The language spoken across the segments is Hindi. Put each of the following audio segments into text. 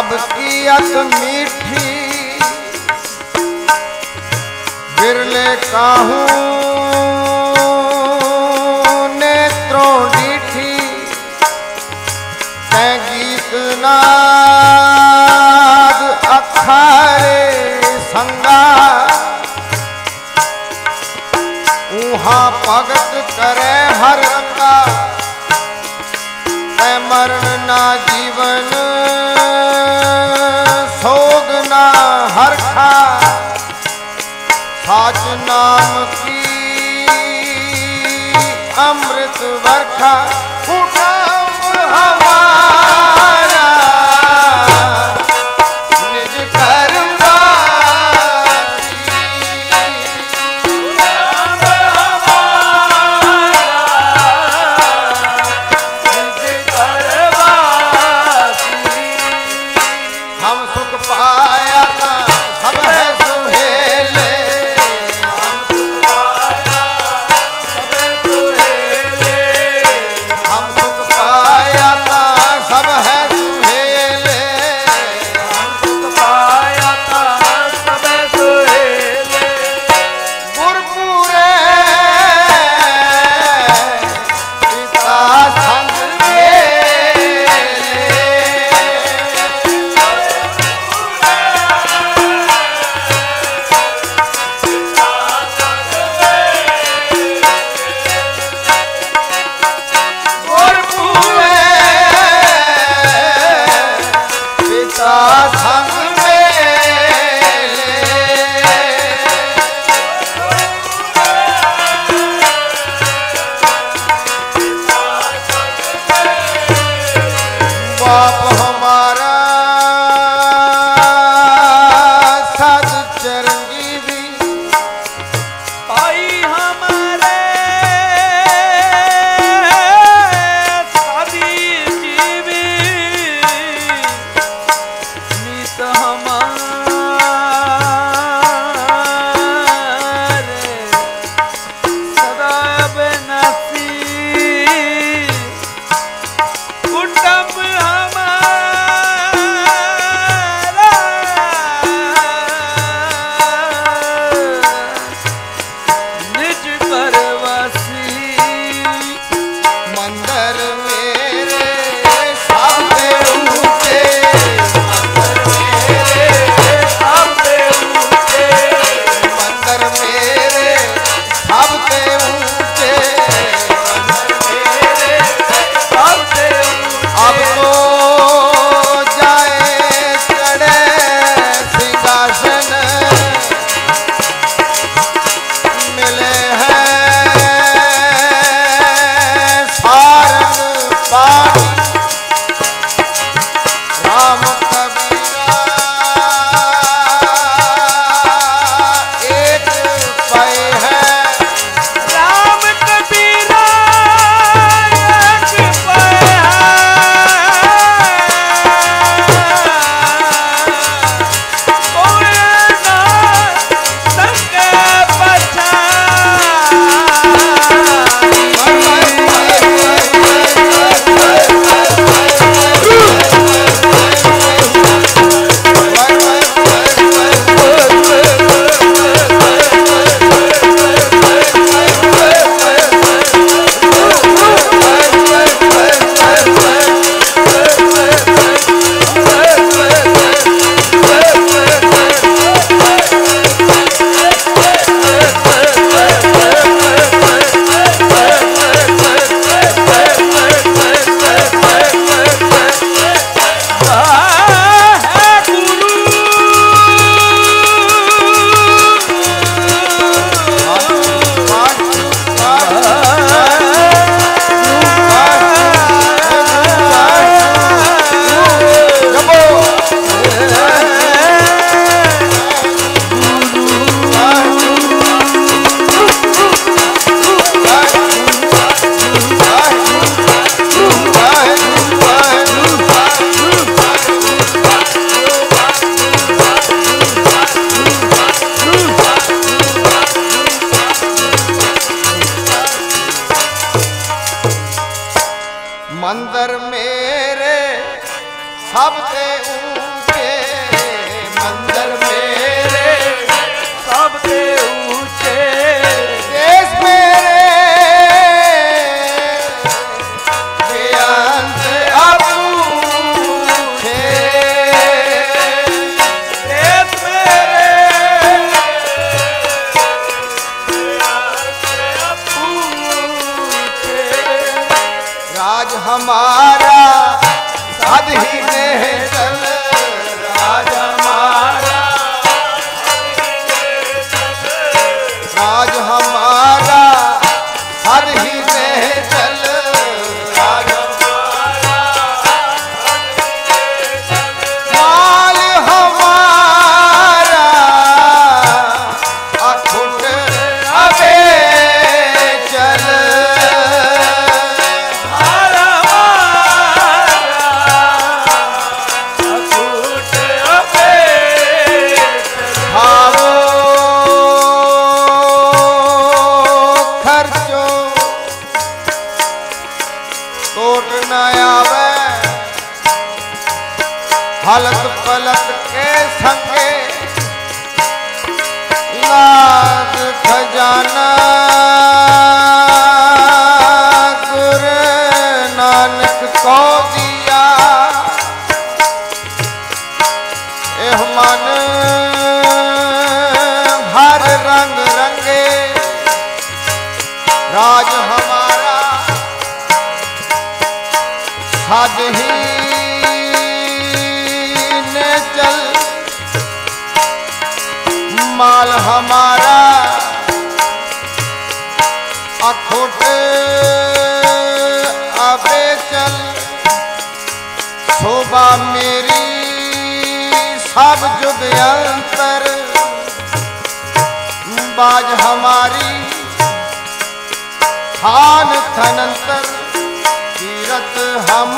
सबकी अत मीठी बिरले काहू नेत्रों गीत नाद अखारे संगा। भगत करे हर रंगा मरना मरण ना जीव ਅਜ ਨਾਮ ਕੀ? ਅੰਮ੍ਰਿਤ ਵਰਖਾ आज हमारा साध ही में है चल। राज हमारा साध ही ने चल। माल हमारा अखोट अबे चल। शोभा मेरी सब जुग अंतर। बाज हमारी हान थनंतर तीरथ हम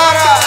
galera!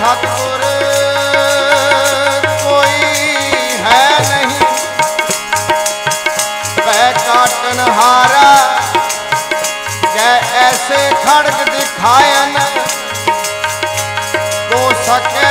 सतगुर कोई है नहीं। वह हारा जय ऐसे खड़ग दिखायन तो सके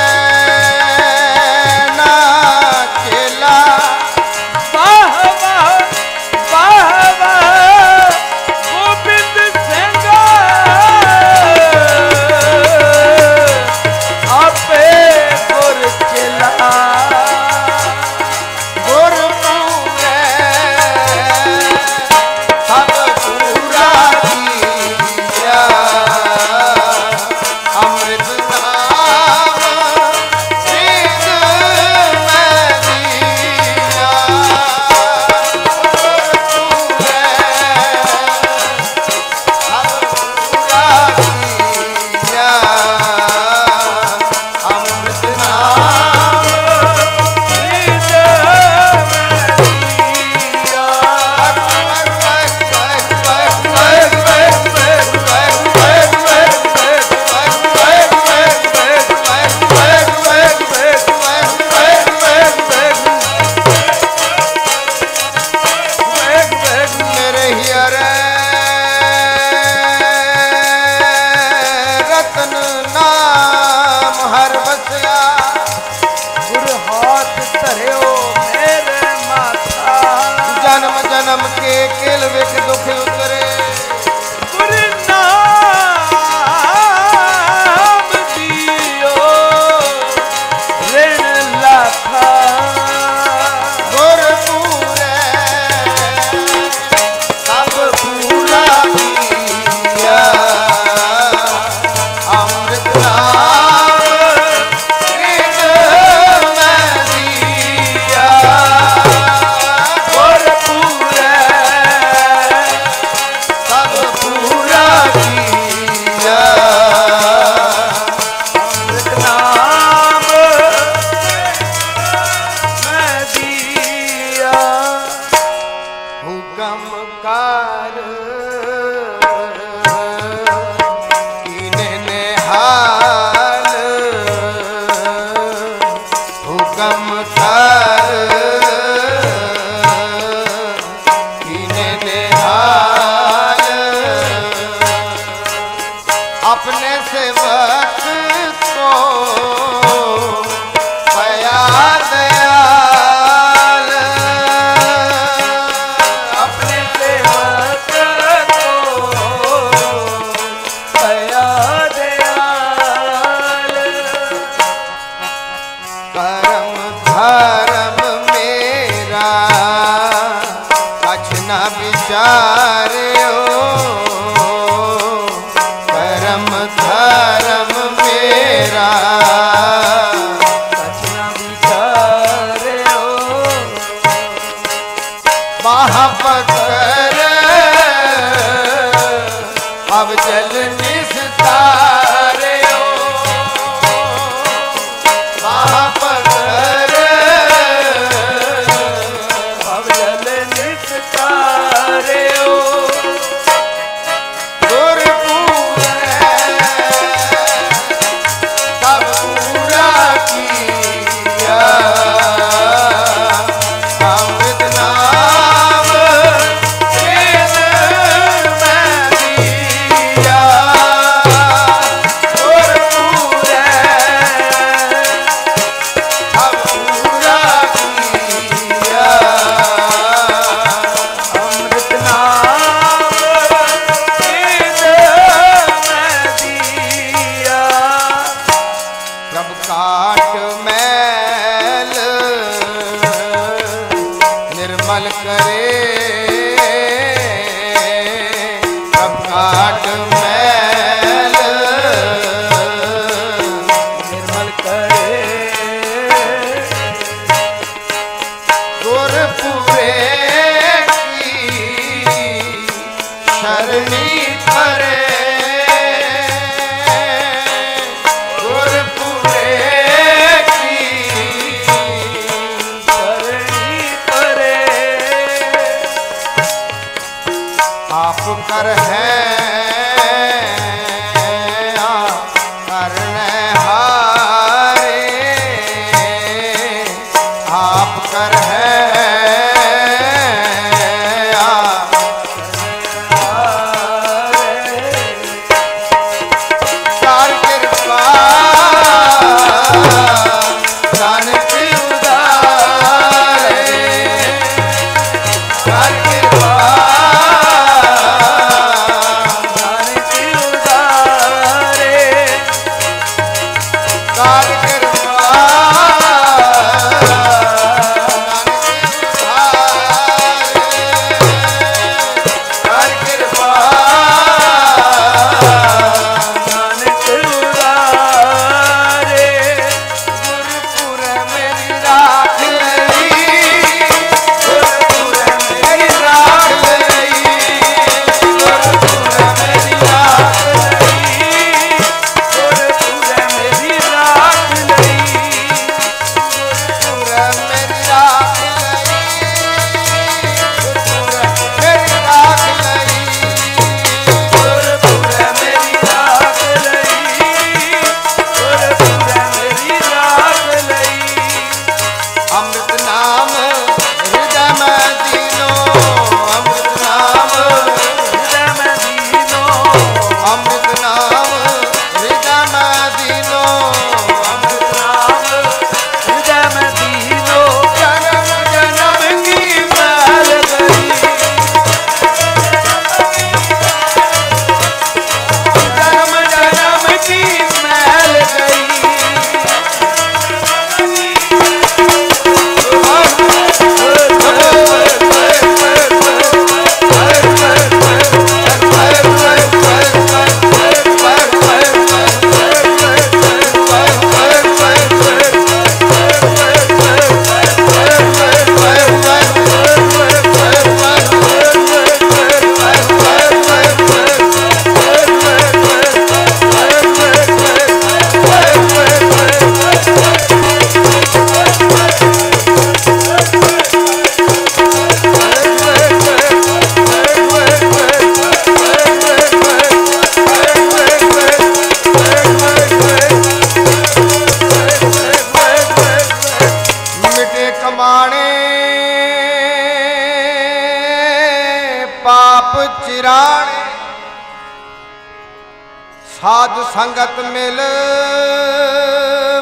ਸੰਗਤ ਮਿਲ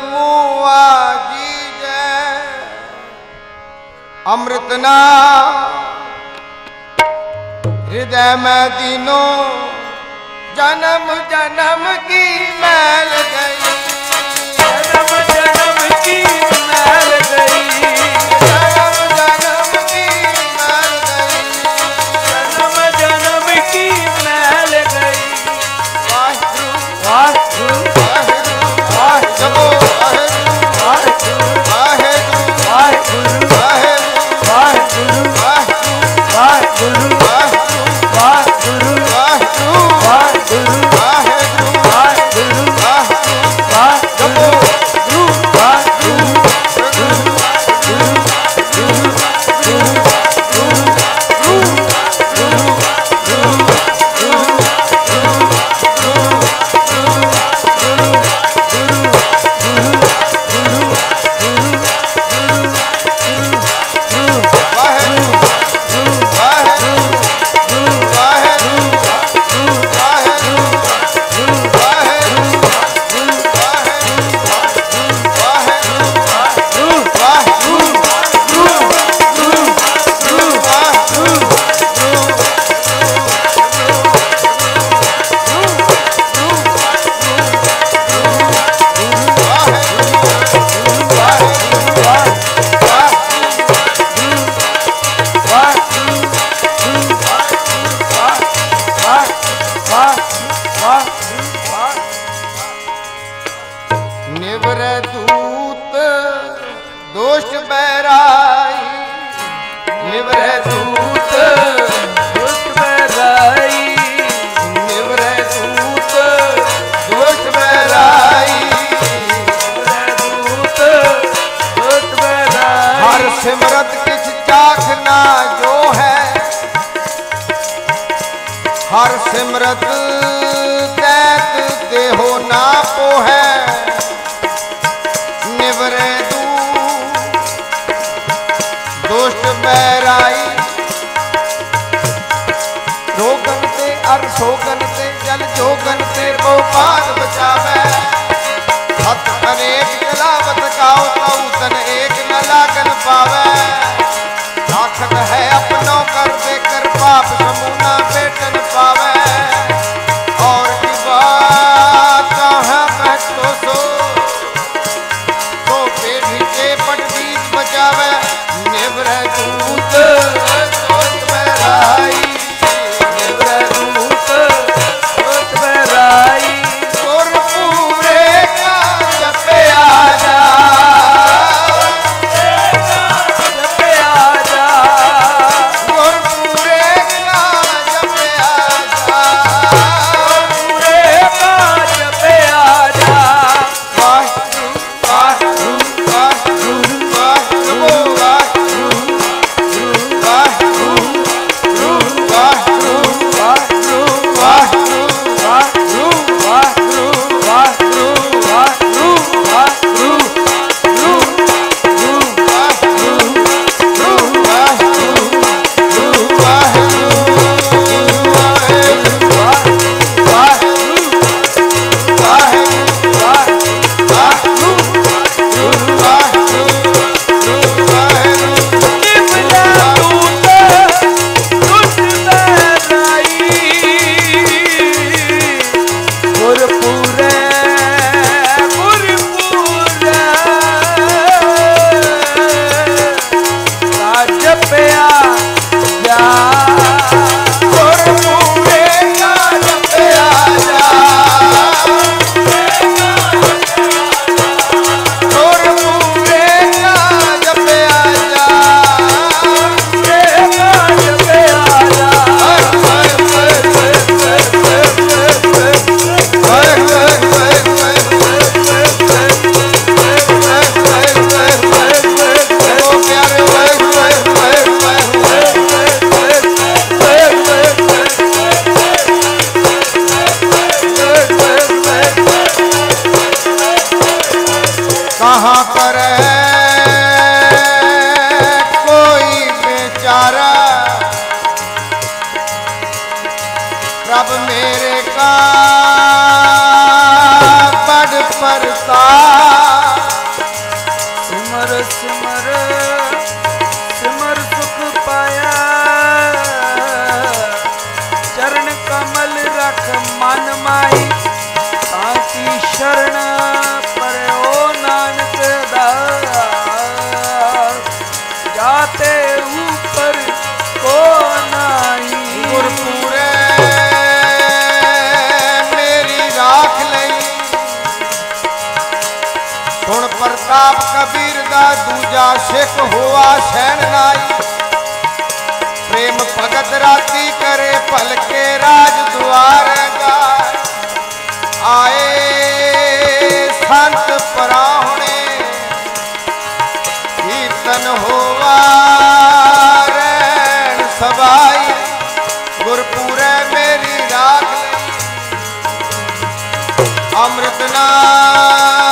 ਮੂਆ ਜੀ ਜੈ। ਅੰਮ੍ਰਿਤ ਨਾਮ ਹਿਰਦੈ ਮੈਂ ਦਿਨੋ, ਜਨਮ ਜਨਮ ਕੀ ਮੈਲ ਗਈ। कहाँ पर कोई बेचारा प्रभ मेरे का बड़ पर जा सिख हुआ सहन नाई। प्रेम भगत राती करे पल के राज द्वार आए संत पराहणे, कीर्तन होवा सबाई गुरपुरे मेरी राख अमृत नाम